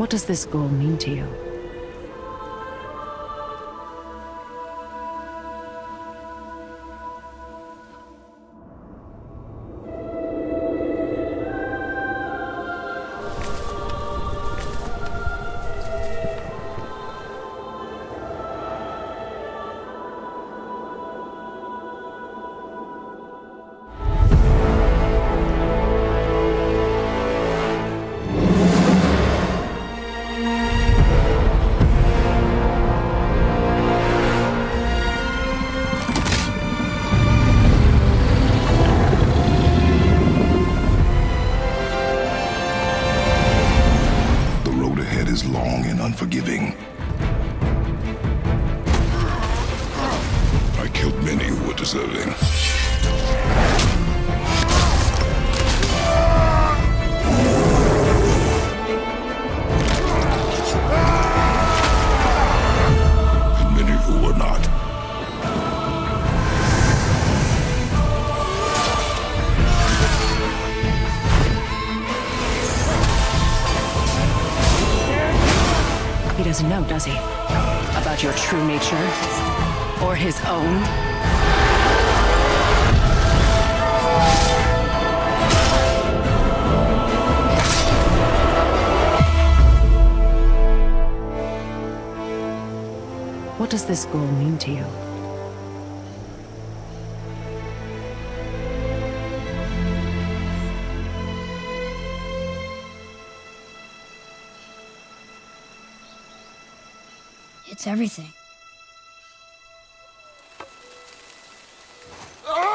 What does this goal mean to you? Unforgiving. I killed many who were deserving. He doesn't know, does he? About your true nature? Or his own? What does this goal mean to you? It's everything. Ah!